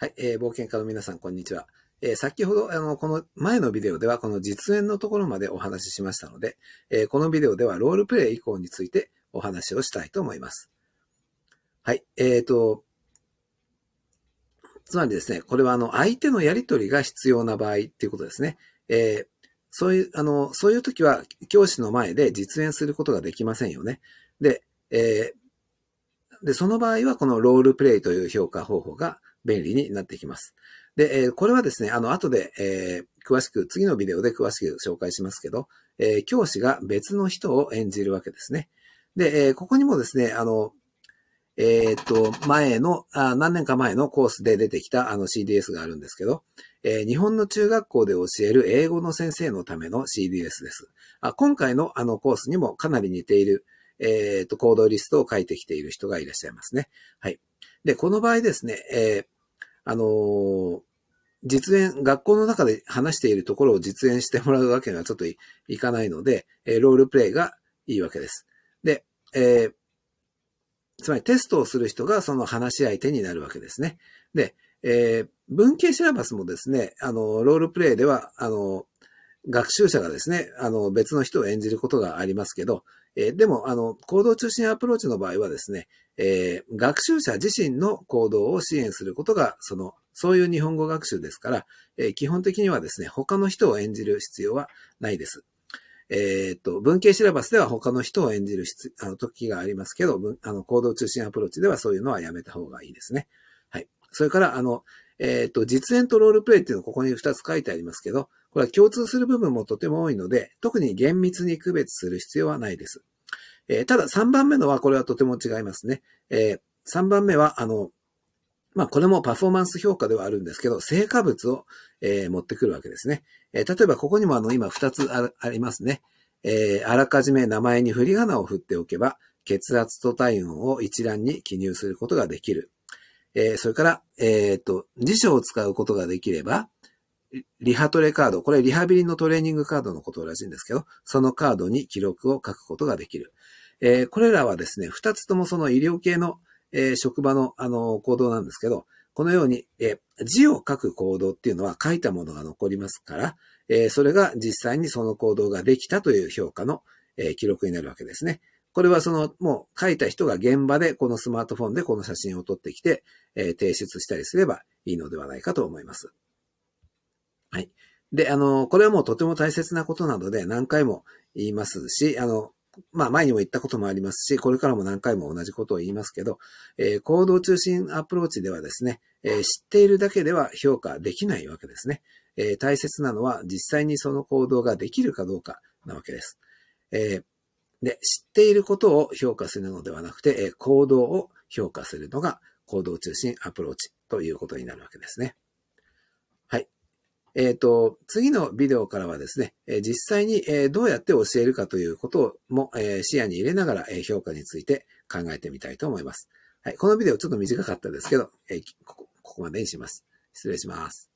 はい、えー、冒険家の皆さん、こんにちは。えー、先ほど、あの、この前のビデオでは、この実演のところまでお話ししましたので、えー、このビデオではロールプレイ以降についてお話をしたいと思います。はい、えーと、つまりですね、これはあの、相手のやりとりが必要な場合っていうことですね。えー、そういう、あの、そういう時は、教師の前で実演することができませんよね。で、えー、で、その場合は、このロールプレイという評価方法が便利になってきます。で、えー、これはですね、あの、後で、えー、詳しく、次のビデオで詳しく紹介しますけど、えー、教師が別の人を演じるわけですね。で、えー、ここにもですね、あの、えっ、と、前のあ、何年か前のコースで出てきたあの CDS があるんですけど、えー、日本の中学校で教える英語の先生のための CDS です。あ今回のあのコースにもかなり似ている、えっ、と、コードリストを書いてきている人がいらっしゃいますね。はい。で、この場合ですね、えー、あのー、実演、学校の中で話しているところを実演してもらうわけにはちょっといかないので、えー、ロールプレイがいいわけです。で、えー、つまりテストをする人がその話し相手になるわけですね。で、えー、文系シラバスもですね、あの、ロールプレイでは、あの、学習者がですね、あの、別の人を演じることがありますけど、えー、でも、あの、行動中心アプローチの場合はですね、えー、学習者自身の行動を支援することが、その、そういう日本語学習ですから、えー、基本的にはですね、他の人を演じる必要はないです。えっと、文系シラバスでは他の人を演じるあの時がありますけど、あの、行動中心アプローチではそういうのはやめた方がいいですね。はい。それから、あの、えっ、と、実演とロールプレイっていうのをここに2つ書いてありますけど、これは共通する部分もとても多いので、特に厳密に区別する必要はないです。えー、ただ3番目のはこれはとても違いますね。えー、3番目は、あの、まあ、これもパフォーマンス評価ではあるんですけど、成果物を、えー、持ってくるわけですね。えー、例えばここにもあの、今2つありますね。えー、あらかじめ名前に振り仮名を振っておけば、血圧と体温を一覧に記入することができる。えー、それから、えっ、と、辞書を使うことができれば、リハトレカード、これリハビリのトレーニングカードのことらしいんですけど、そのカードに記録を書くことができる。えー、これらはですね、二つともその医療系の、えー、職場の、あの、行動なんですけど、このように、えー、字を書く行動っていうのは書いたものが残りますから、えそれが実際にその行動ができたという評価の、え記録になるわけですね。これはその、もう書いた人が現場でこのスマートフォンでこの写真を撮ってきて、え提出したりすればいいのではないかと思います。はい。で、あの、これはもうとても大切なことなので何回も言いますし、あの、まあ前にも言ったこともありますし、これからも何回も同じことを言いますけど、えー、行動中心アプローチではですね、えー、知っているだけでは評価できないわけですね。えー、大切なのは実際にその行動ができるかどうかなわけです。えで、知っていることを評価するのではなくて、行動を評価するのが行動中心アプローチということになるわけですね。はいえっ、ー、と、次のビデオからはですね、実際に、どうやって教えるかということも、視野に入れながら、評価について考えてみたいと思います。はい。このビデオちょっと短かったですけど、ここここまでにします。失礼します。